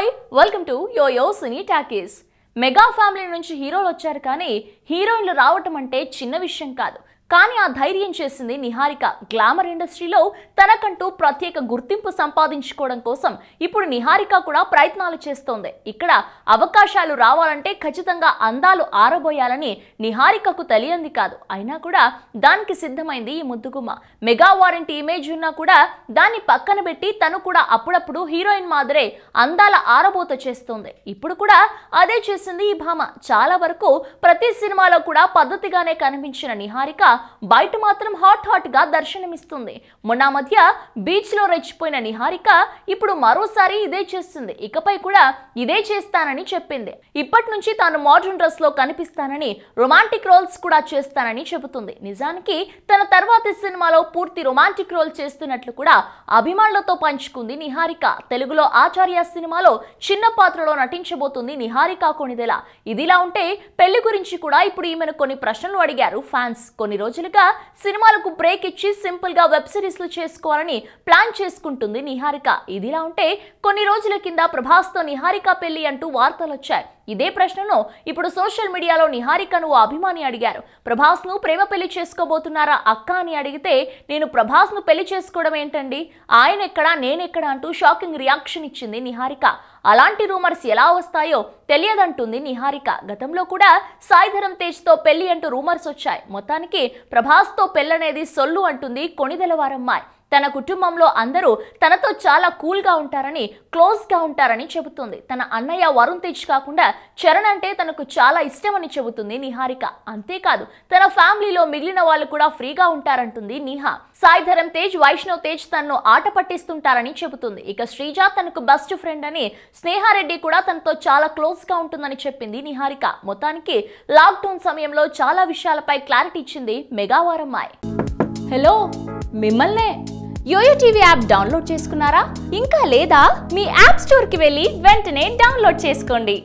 Hi welcome to యో యో సినీ talkies mega family నుంచి హీరోలు వచ్చారు కానీ హీరోయిన్లు రావటం అంటే చిన్న విషయం కాదు. కానీ ఆ ధైర్యం చేసింది నిహారిక. గ్లామర్ ఇండస్ట్రీలో తనకంటూ ప్రత్యేక గుర్తింపు సంపాదించుకోవడం కోసం ఇప్పుడు నిహారిక కూడా ప్రయత్నాలు చేస్తోంది. ఇక్కడ అవకాశాలు రావాలంటే ఖచ్చితంగా అందాలు ఆరబోయాలని నిహారికకు తెలియంది కాదు. అయినా కూడా దానికి సిద్ధమైంది ఈ ముద్దుగుమ్మ. మెగా వారంటీ ఇమేజ్ ఉన్నా కూడా దాన్ని పక్కన పెట్టి తను కూడా అప్పుడప్పుడు హీరోయిన్ మాదిరే అందాల ఆరబోత చేస్తోంది. ఇప్పుడు కూడా అదే చేసింది ఈ భామ. చాలా వరకు ప్రతి సినిమాలో కూడా పద్ధతిగానే కనిపించిన నిహారిక బయట మాత్రం హాట్ హాట్గా దర్శనమిస్తుంది. మొన్న మధ్య బీచ్లో రెచ్చిపోయిన నిహారిక ఇప్పుడు మరోసారి ఇదే చేస్తుంది. ఇకపై కూడా ఇదే చేస్తానని చెప్పింది. ఇప్పటి నుంచి తాను మోడర్న్ డ్రెస్లో కనిపిస్తానని రొమాంటిక్ రోల్స్ కూడా చేస్తానని చెబుతుంది. నిజానికి తన తర్వాతి సినిమాలో పూర్తి రొమాంటిక్ రోల్ చేస్తున్నట్లు కూడా అభిమానులతో పంచుకుంది నిహారిక. తెలుగులో ఆచార్య సినిమాలో చిన్న పాత్రలో నటించబోతుంది నిహారిక కొనిదెల. ఇదిలా ఉంటే పెళ్ళి గురించి కూడా ఇప్పుడు ఈమెను కొన్ని ప్రశ్నలు అడిగారు ఫ్యాన్స్. కొన్ని రోజులు రోజులుగా సినిమాలకు బ్రేక్ ఇచ్చి సింపుల్గా వెబ్ సిరీస్లు చేసుకోవాలని ప్లాన్ చేసుకుంటుంది నిహారిక. ఇదిలా ఉంటే కొన్ని రోజుల కింద ప్రభాస్తో నిహారిక పెళ్ళి అంటూ వార్తలు వచ్చాయి. ఇదే ప్రశ్నను ఇప్పుడు సోషల్ మీడియాలో నిహారికను అభిమాని అడిగారు. ప్రభాస్ను ప్రేమ పెళ్ళి చేసుకోబోతున్నారా అక్క అని అడిగితే నేను ప్రభాస్ను పెళ్ళి చేసుకోవడం ఏంటండి? ఆయన ఎక్కడా నేనెక్కడా అంటూ షాకింగ్ రియాక్షన్ ఇచ్చింది నిహారిక. అలాంటి రూమర్స్ ఎలా వస్తాయో తెలియదంటుంది నిహారిక. గతంలో కూడా సాయిధరం తేజ్తో పెళ్ళి అంటూ రూమర్స్ వచ్చాయి. మొత్తానికి ప్రభాస్తో పెళ్ళనేది సొల్లు అంటుంది కొణిదెలవారమ్మాయి. తన కుటుంబంలో అందరూ తనతో చాలా కూల్గా ఉంటారని క్లోజ్గా ఉంటారని చెబుతుంది. తన అన్నయ్య వరుణ్ తేజ్ కాకుండా చరణ్ అంటే తనకు చాలా ఇష్టమని చెబుతుంది నిహారిక. అంతేకాదు తన ఫ్యామిలీలో మిగిలిన వాళ్ళు కూడా ఫ్రీగా ఉంటారంటుంది నిహా. సాయిధరం తేజ్ వైష్ణవ్ తేజ్ తనను ఆట పట్టిస్తుంటారని చెబుతుంది. ఇక శ్రీజ తనకు బెస్ట్ ఫ్రెండ్ అని స్నేహారెడ్డి కూడా తనతో చాలా క్లోజ్గా ఉంటుందని చెప్పింది నిహారిక. మొత్తానికి లాక్డౌన్ సమయంలో చాలా విషయాలపై క్లారిటీ ఇచ్చింది మెగావారమ్మాయి. హలో మిమ్మల్నే యోయో టీవీ యాప్ డౌన్లోడ్ చేసుకున్నారా? ఇంకా లేదా మీ యాప్ స్టోర్కి వెళ్ళి వెంటనే డౌన్లోడ్ చేసుకోండి.